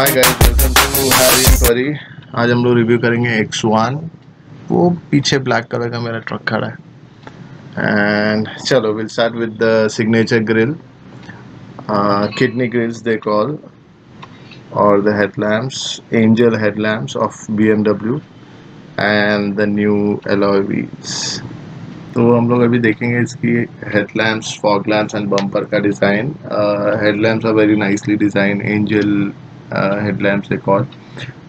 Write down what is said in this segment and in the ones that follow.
सवारी आज हम लोग रिव्यू करेंगे एक्स वन वो पीछे ब्लैक कलर का मेरा ट्रक खड़ा है। एंड चलो will start with the signature grill kidney grills they call और the headlamps angel headlamps of BMW and the new alloy wheels तो हम लोग अभी देखेंगे इसकी headlamps fog lamps and bumper का design headlamps are very nicely design angel headlamp से call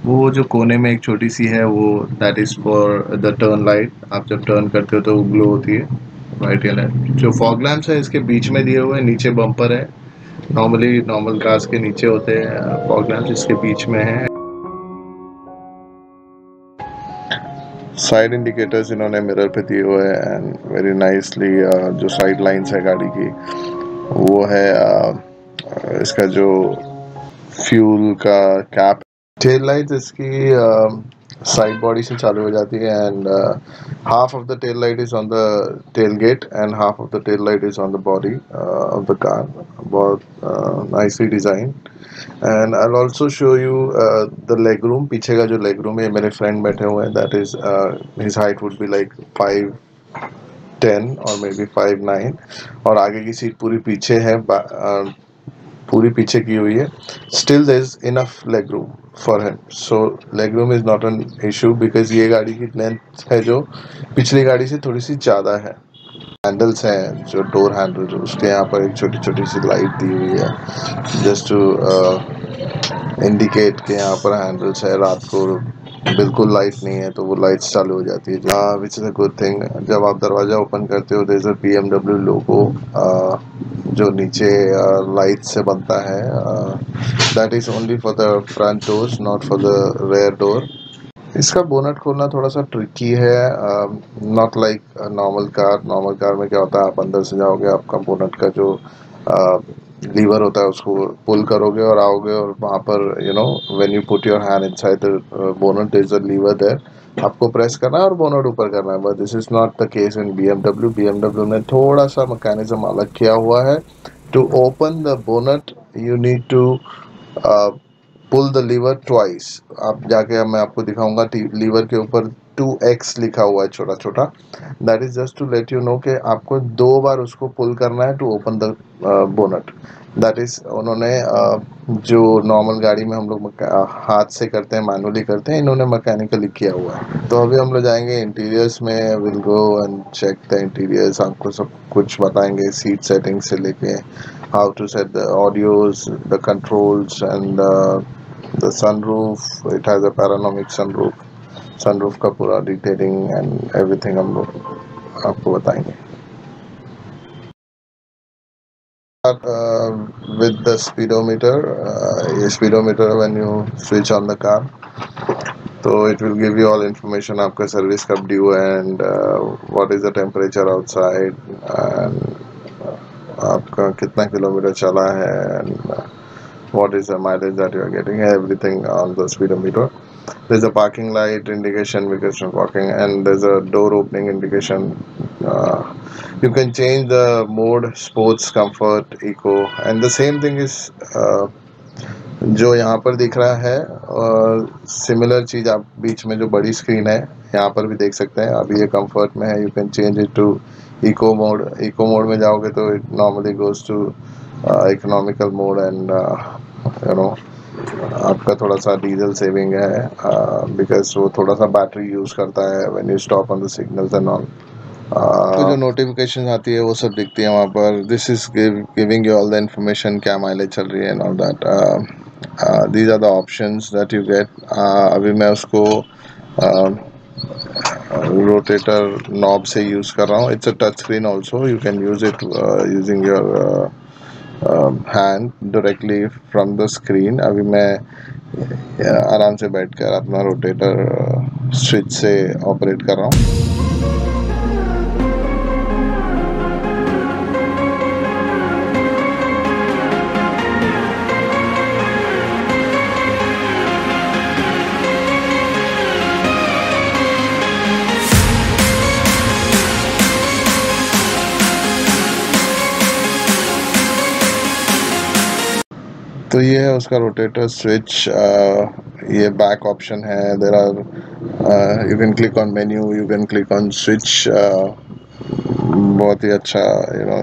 वो जो कोने में एक छोटी सी है वो that is for the turn light आप जब टर्न करते हो तो वो ग्लो होती है राइट या लेफ़्ट जो फॉग लैम्प्स है इसके बीच में दिए हुए हैं नीचे बम्पर है. नॉर्मली नॉर्मल कार्स के नीचे होते हैं फॉग लैम्प्स इसके बीच में है. साइड इंडिकेटर्स इन्होंने मिरर पे दिए हुए हैं एंड वेरी नाइसली जो साइड लाइंस है गाड़ी की वो है uh, इसका जो फ्यूल का कैप टेल लाइट इसकी साइड बॉडी से चालू हो जाती है and half of the tail light is on the tail gate and half of the tail light is on the body of the car बहुत nicely design and I also show you the leg room पीछे का जो leg room है मेरे friend बैठे हुए हैं. That is his height would be like five ten और मे बी फाइव नाइन और आगे की सीट पूरी पीछे है uh, पूरी पीछे की हुई है still there is enough leg room for him so leg room is not an issue because ये गाड़ी की लेंथ है जो पिछली गाड़ी से थोड़ी सी ज़्यादा है। हैंडल्स हैं, जो डोर हैंडल उसके यहाँ पर एक छोटी छोटी सी लाइट दी हुई है। जस्ट टू इंडिकेट के यहाँ पर हैंडल्स है, रात को बिल्कुल लाइट नहीं है तो वो लाइट्स चालू हो जाती है which is a good thing जब आप दरवाज़ा ओपन करते हो there B M W logo जो नीचे लाइट से बनता है that is only for the front doors not for the rear door इसका बोनट खोलना थोड़ा सा ट्रिकी है not like normal car normal car में क्या होता है, आप अंदर से जाओगे, आपका बोनट का जो लीवर होता है, उसको पुल करोगे और आओगे और वहाँ पर you know when you put your hand inside the bonnet is a lever there आपको प्रेस करना है और बोनट ऊपर करना है। But this is not the case in B M W ने थोड़ा सा मकैनिज्म अलग किया हुआ है। To open the bonnet you need to pull the lever twice आप जाके मैं आपको दिखाऊँगा लीवर के ऊपर टू एक्स लिखा हुआ है छोटा छोटा। That is just to let you know कि आपको दो बार उसको पुल करना है to open the bonnet that is उन्होंने uh, जो नॉर्मल गाड़ी में हम लोग uh, हाथ से करते हैं मैनुअली करते हैं इन्होंने मैकेनिकली किया हुआ है। तो अभी हम लोग जाएँगे इंटीरियर्स में will go and check the interiors आपको सब कुछ बताएँगे सीट सेटिंग से लेके how to set the audios the controls and the sunroof it has a panoramic sunroof sunroof का पूरा डिटेलिंग एंड एवरीथिंग हम लोग आपको बताएँगे। विद द स्पीडोमीटर ये speedometer when you switch on the car तो it will give you all information आपका service कब due and what is the temperature outside and आपका कितना किलोमीटर चला है and what is the mileage that you are getting everything on the speedometer there's a parking light indication because of parking and there's a door opening indication uh, you can change the mode sports comfort eco and the same thing is uh, जो यहाँ पर दिख रहा है और similar चीज़ आप बीच में जो बड़ी स्क्रीन है यहाँ पर भी देख सकते हैं अभी ये कंफर्ट में है you can change it to eco mode eco mode में जाओगे तो it normally goes to economical mode and you know आपका थोड़ा सा डीजल सेविंग है बिकॉज़ वो थोड़ा सा बैटरी यूज़ करता है when you stop on the signals and all तो जो नोटिफिकेशन आती है, वो सब दिखती है वहाँ पर। This is giving you all the information क्या माइलेज चल रही है and all that these are the options that you get अभी मैं उसको रोटेटर नॉब से यूज़ कर रहा हूँ। It's a touch screen also you can use it using your hand directly from the screen अभी मैं, आराम से बैठकर अपना रोटेटर स्विच से ऑपरेट कर रहा हूँ। ये है, उसका रोटेटर स्विच ये बैक ऑप्शन है there are you can click on menu you can click on switch बहुत ही अच्छा you know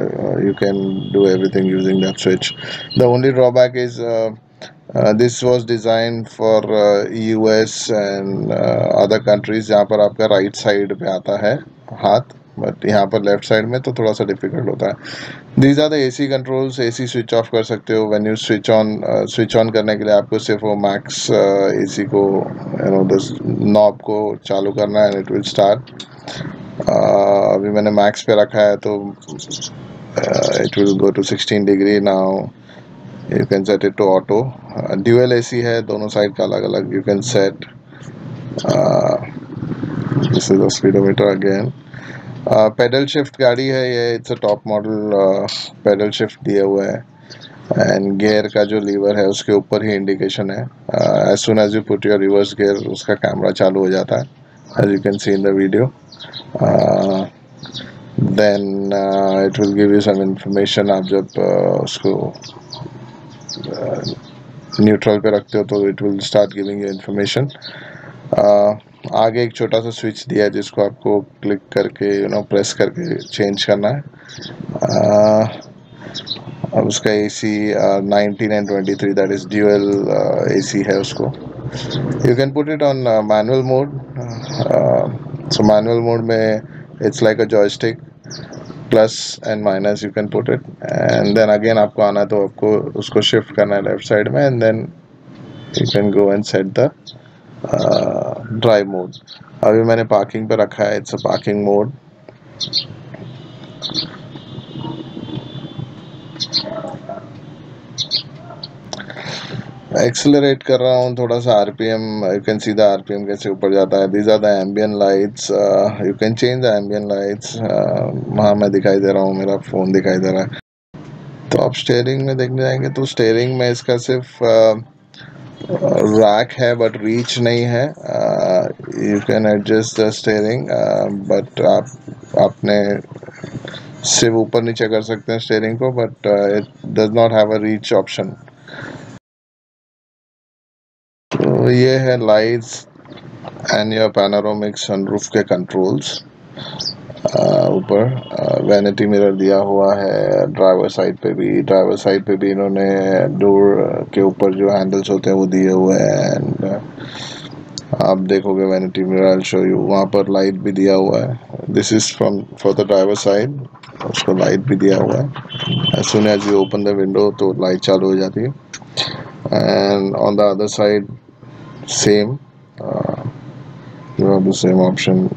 you can do everything using that switch the only drawback is this was design for US and other countries जहाँ पर आपका right side पे आता है, हाथ बट यहाँ पर लेफ़्ट साइड में तो थोड़ा सा डिफ़िकल्ट होता है। The A C controls A C switch off कर सकते हो। When you switch on switch on करने के लिए आपको सिर्फ़ वो मैक्स ए सी को यू नो दस नॉब को चालू करना है इट विल स्टार्ट अभी मैंने मैक्स पे रखा है तो it will go to 16 degree now you can set it to auto dual AC है, दोनों साइड का अलग अलग you can set this is the speedometer again paddle shift गाड़ी है ये it's a top model paddle shift दिया हुआ है। एंड गियर का जो लीवर है उसके ऊपर ही इंडिकेशन है। As soon as you put your reverse gear उसका कैमरा चालू हो जाता है as you can see in the video then it will give you some information आप जब uh, उसको न्यूट्रल uh, पे रखते हो तो it will start giving you information आगे एक छोटा सा स्विच दिया है जिसको आपको क्लिक करके यू नो प्रेस करके चेंज करना है। अब उसका A C nineteen and twenty three that is dual A C है उसको। You can put it on manual mode so manual mode में it's like a joystick plus and minus you can put it and then again आपको आना तो आपको उसको shift करना है लेफ़्ट साइड में। And then you can go and set the drive mode अभी मैंने पार्किंग पे रखा है it's a parking mode accelerate कर रहा हूँ थोड़ा सा RPM you can see the RPM कैसे ऊपर जाता है. These are the ambient lights you can change the ambient lights वहाँ मैं दिखाई दे रहा हूँ मेरा फ़ोन दिखाई दे रहा है. तो आप स्टेयरिंग में देखने जाएँगे तो स्टेयरिंग में इसका सिर्फ़ uh, रैक है बट रीच नहीं है. You can adjust the steering but आप, आपने सिर्फ़ ऊपर नीचे कर सकते हैं स्टेयरिंग को but it does not have a reach option तो ये है lights and your panoramic sunroof के कंट्रोल्स ऊपर। वैनिटी मिरर दिया हुआ है ड्राइवर साइड पे भी। ड्राइवर साइड पे भी इन्होंने डोर के ऊपर जो हैंडल्स होते हैं वो दिए हुए हैं। एंड आप देखोगे vanity mirror I show you वहाँ पर लाइट भी दिया हुआ है। This is from for the driver side उसको लाइट भी दिया हुआ है। Soon as you open the window तो लाइट चालू हो जाती है। And on the other side same you have the same option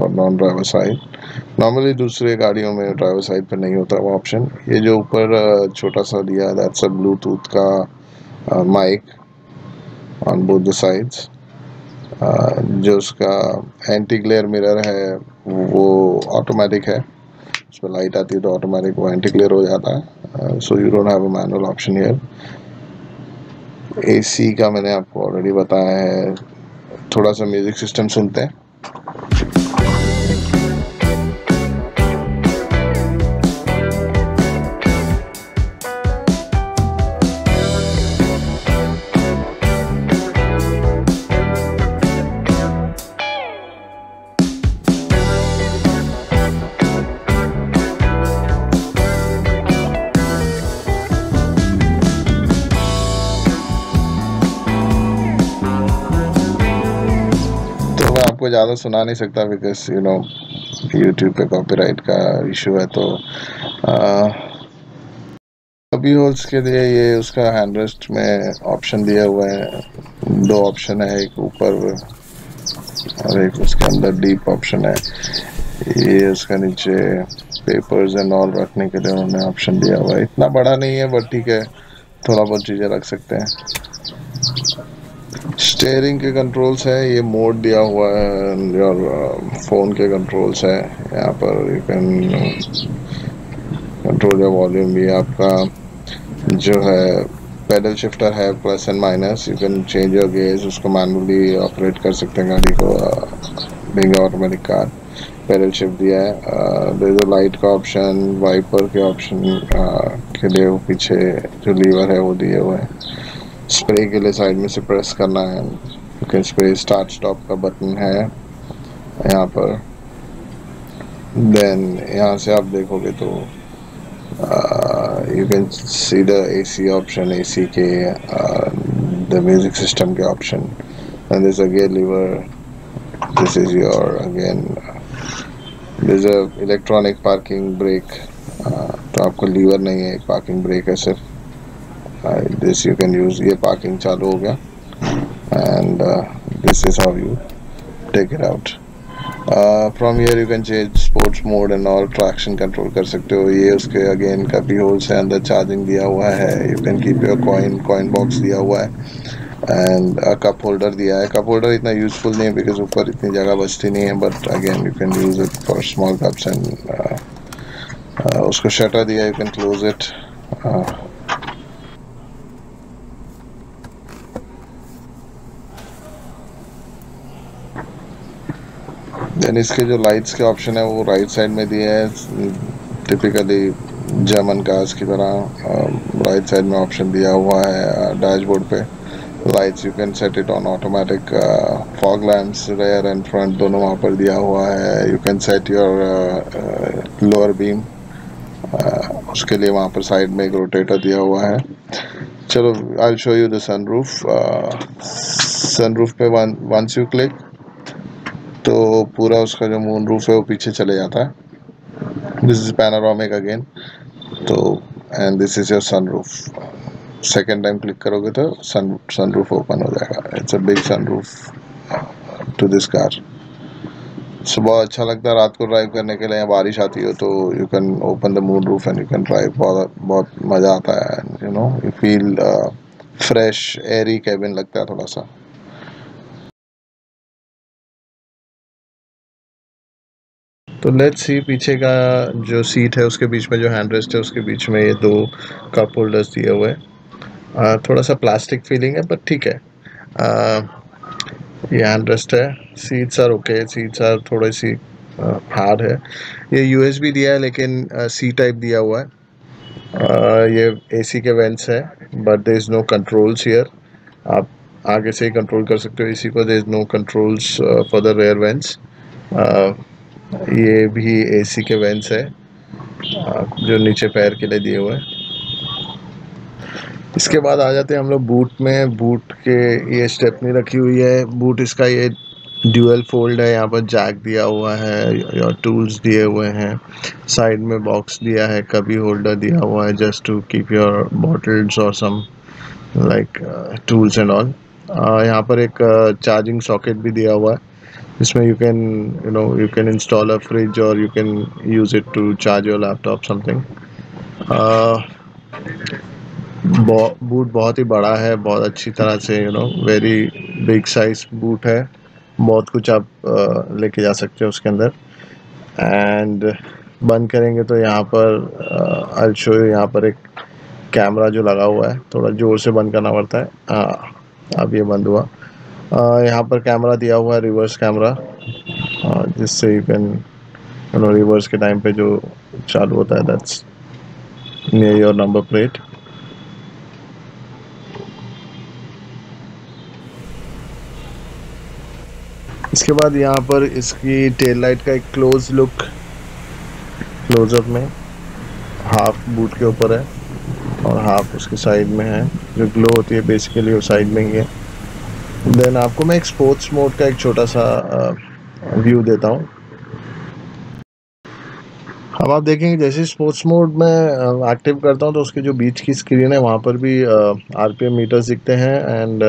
for non driver side normally दूसरे गाड़ियों में ड्राइवर साइड पर नहीं होता वो ऑप्शन ये जो ऊपर छोटा सा दिया दैट्स अ ब्लूटूथ का mic on both the sides जो उसका एंटी ग्लेयर मिरर है, वो ऑटोमेटिक है. उस पर लाइट आती है तो ऑटोमेटिक वो एंटी क्लियर हो जाता है. So you don't have a manual option here AC का मैंने आपको ऑलरेडी बताया है. थोड़ा सा म्यूज़िक सिस्टम सुनते हैं. आपको ज़्यादा सुना नहीं सकता बिकॉज़ यू नो यूट्यूब पे कॉपीराइट का इशू है तो अभी होल्स के लिए ये उसका हैंड रेस्ट में ऑप्शन दिया हुआ है। दो ऑप्शन है, एक ऊपर और एक उसके अंदर डीप ऑप्शन है। ये उसका नीचे पेपर्स एंड ऑल रखने के लिए उन्होंने ऑप्शन दिया हुआ है। इतना बड़ा नहीं है बट ठीक है, थोड़ा बहुत चीज़ें रख सकते हैं। स्टेयरिंग के कंट्रोल्स है, ये मोड दिया हुआ है, और फ़ोन के कंट्रोल्स है। यहाँ पर यू कैन कंट्रोल या वॉल्यूम भी। आपका जो है पैडल शिफ्टर है plus and minus you can change your gauge उसको मैनुअली ऑपरेट कर सकते हैं गाड़ी को being automatic car paddle shift दिया है जो लाइट का ऑप्शन वाइपर के ऑप्शन के लिए पीछे जो लीवर है वो दिए हुए हैं। स्प्रे के लिए साइड में से प्रेस करना है। कैन स्प्रे स्टार्ट स्टॉप का बटन है यहाँ पर। देन यहाँ से आप देखोगे तो you can see the AC option AC के द म्यूज़िक सिस्टम के option and this again lever this is your again this electronic parking brake तो आपको लीवर नहीं है पार्किंग ब्रेक है सिर्फ़। दिस यू कैन यूज़ ये पार्किंग चालू हो गया। And this is how you take it out from here you can change sports mode and all traction control कर सकते हो। ये उसके अगेन कपी होल्स है, अंदर चार्जिंग दिया हुआ है। You can keep your coin coin box दिया हुआ है। एंड कप होल्डर दिया है। कप होल्डर इतना यूजफुल नहीं है बिकॉज़ ऊपर इतनी जगह बचती नहीं है but again you can use it for small cups and उसको शटर दिया you can close it then इसके जो लाइट्स के ऑप्शन है, वो राइट साइड में दिए हैं टिपिकली जर्मन कार्स की तरह राइट साइड में ऑप्शन दिया हुआ है डैशबोर्ड पे। Lights you can set it on automatic fog lamps rear and front दोनों वहाँ पर दिया हुआ है। You can set your lower beam उसके लिए वहाँ पर साइड में एक रोटेटर दिया हुआ है। चलो I show you the sunroof sunroof पे वंस यू क्लिक पूरा उसका जो मून रूफ है वो पीछे चले जाता है। दिस इज़ पैनारोमिक अगेन तो and this is your sunroof second time click करोगे तो सन सन रूफ ओपन हो जाएगा। It's a big sunroof to this car so बहुत अच्छा लगता है रात को ड्राइव करने के लिए। बारिश आती हो तो you can open the moonroof and you can drive बहुत बहुत मज़ा आता है you know you feel fresh airy cabin लगता है थोड़ा सा। तो लेट्स सी पीछे का जो सीट है उसके बीच में जो हैंड रेस्ट है उसके बीच में ये दो कप होल्डर्स दिए हुए हैं। थोड़ा सा प्लास्टिक फीलिंग है बट ठीक है। आ, ये हैंड रेस्ट है। Seats are okay seats are थोड़ी सी हार्ड है। ये यूएसबी दिया है लेकिन सी टाइप दिया हुआ है। आ, ये एसी के वेंट्स है but there is no controls here आप आगे से ही कंट्रोल कर सकते हो। एसी को there is no controls for the rear vents ये भी एसी के वेंस है। जो नीचे पैर के लिए दिए हुए हैं। इसके बाद आ जाते हैं हम लोग बूट में। बूट के ये स्टेपनी रखी हुई है। बूट इसका ये ड्यूअल फोल्ड है। यहाँ पर जैक दिया हुआ है। और टूल्स दिए हुए हैं। साइड में बॉक्स दिया है। कभी होल्डर दिया हुआ है। Just to keep your bottles और some like tools and all यहाँ पर एक चार्जिंग uh, सॉकेट भी दिया हुआ है। इसमें you can you know you can install a fridge or you can use it to charge your laptop something. Boot बहुत ही बड़ा है बहुत अच्छी तरह से you know very big size boot है। बहुत कुछ आप uh, लेके जा सकते हो उसके अंदर। एंड बंद करेंगे तो यहाँ पर आई शो यू यहाँ पर एक कैमरा जो लगा हुआ है। थोड़ा ज़ोर से बंद करना पड़ता है। हाँ अब ये बंद हुआ। यहाँ पर कैमरा दिया हुआ है रिवर्स कैमरा जिससे you can you know reverse के टाइम पे जो चालू होता है that's near your number plate इसके बाद यहाँ पर इसकी टेल लाइट का एक क्लोज लुक क्लोजअप में हाफ़ बूट के ऊपर है और हाफ़ उसके साइड में है। जो ग्लो होती है बेसिकली वो साइड में ही है। देन आपको मैं एक स्पोर्ट्स मोड का एक छोटा सा व्यू देता हूँ। अब आप देखेंगे जैसे स्पोर्ट्स मोड में एक्टिव करता हूँ तो उसके जो बीच की स्क्रीन है वहाँ पर भी आर पी एम मीटर्स दिखते हैं एंड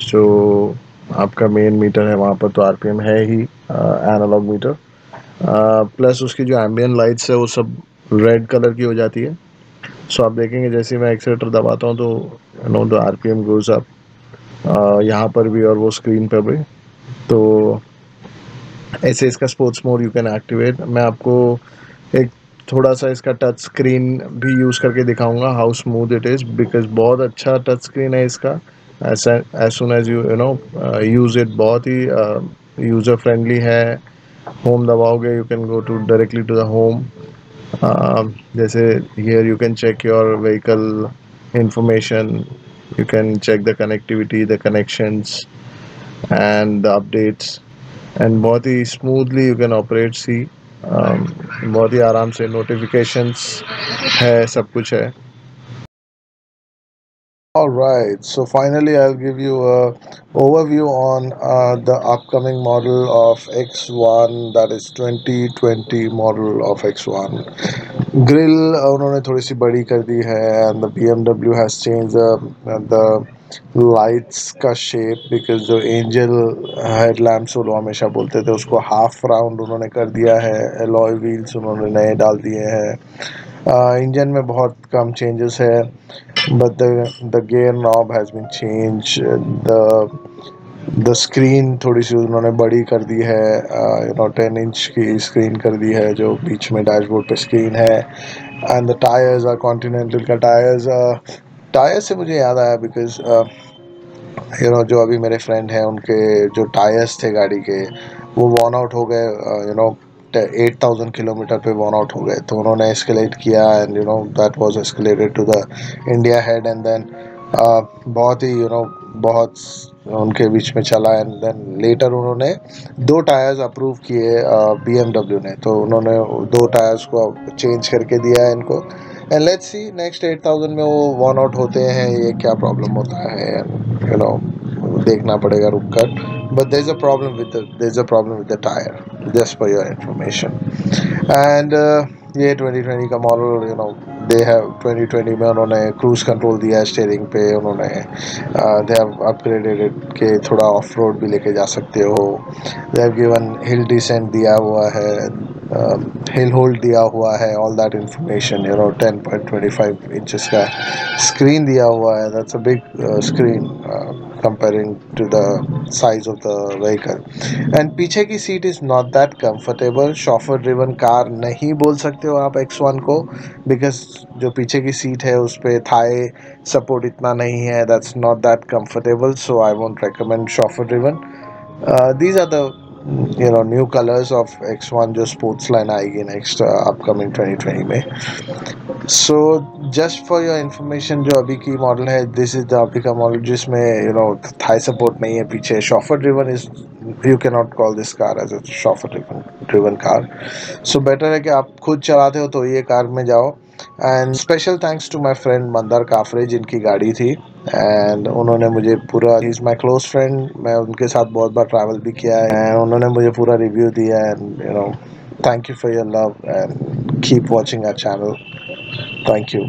जो आपका मेन मीटर है वहाँ पर तो आर पी एम है ही एनालॉग मीटर प्लस उसकी जो एम्बियन लाइट्स है वो सब रेड कलर की हो जाती है। सो so, आप देखेंगे जैसे मैं एक्सीटर दबाता हूँ तो no the P goes up यहाँ पर भी और वो स्क्रीन पर भी। तो ऐसे इसका sports mode you can activate मैं आपको एक थोड़ा सा इसका टच स्क्रीन भी यूज़ करके दिखाऊँगा how smooth it is because बहुत अच्छा टच स्क्रीन है इसका। As soon as you you know use it बहुत ही यूज़र फ्रेंडली है। Home दबाओगे you can go to directly to the home जैसे here you can check your vehicle information you can check the connectivity the connections and the updates and बहुत ही smoothly you can operate see um, बहुत ही आराम से notifications है सब कुछ है all right so finally i'll give you a overview on uh, the upcoming model of x1 that is 2020 model of x1 grill उन्होंने थोड़ी सी बड़ी कर दी है and the BMW has changed the, the lights का shape because जो angel headlamps वो लोग हमेशा बोलते थे उसको half round उन्होंने कर दिया है alloy wheels उन्होंने नए डाल दिए हैं इंजन uh, में बहुत कम changes है but the the gear knob has been changed. The the screen थोड़ी सी उन्होंने बड़ी कर दी है यू नो टेन इंच की स्क्रीन कर दी है, जो बीच में डैशबोर्ड पे स्क्रीन है. And the tyres are Continental का टायर्स टायर्स से मुझे याद आया बिकॉज़ यू नो जो अभी मेरे फ्रेंड हैं, उनके जो टायर्स थे गाड़ी के, वो वॉन आउट हो गए you know eight thousand kilometre पे वॉन आउट हो गए। तो उन्होंने एस्केलेट किया and you know that was escalated to the India head and then बहुत ही यू नो बहुत उनके बीच में चला एंड देन लेटर उन्होंने दो टायर्स अप्रूव किए बी uh, ने। तो उन्होंने दो टायर्स को चेंज करके दिया है इनको। And let's see next eight thousand में वो वन आउट होते हैं ये क्या प्रॉब्लम होता है यू नो देखना पड़ेगा रुक कर। But there is a problem with there is a problem with the tyre just for your information and ये 2020 का model you know they have 2020 में उन्होंने क्रूज कंट्रोल दिया है स्टेयरिंग पे उन्होंने दे हैव अपग्रेडेड के थोड़ा ऑफ़ रोड भी लेके जा सकते हो। They have given hill descent दिया हुआ है हिल होल्ड दिया हुआ है all that information you know 10.25 inches का स्क्रीन दिया हुआ है that's a big screen comparing to the size of the vehicle. And पीछे की seat is not that comfortable chauffeur driven car नहीं बोल सकते हो आप एक्स वन को बिकॉज़ जो पीछे की सीट है, उस पर थाई सपोर्ट इतना नहीं है that's not that comfortable so I won't recommend chauffeur driven these are the you know new colours of X one जो स्पोर्ट्स लाइन आएगी नेक्स्ट अपकमिंग ट्वेंटी ट्वेंटी में। So just for your information जो अभी की model है this is the का model जिसमें you know thigh support नहीं है पीछे। Chauffeur driven is you can not call this car as a chauffeur driven car so better है कि आप खुद चलाते हो तो ये कार में जाओ। And special thanks to my friend Mandar Kafre जिनकी गाड़ी थी। एंड उन्होंने मुझे पूरा इज़ माई क्लोज फ्रेंड मैं उनके साथ बहुत बार ट्रैवल भी किया है। एंड उन्होंने मुझे पूरा रिव्यू दिया and you know thank you for your love and keep watching our channel thank you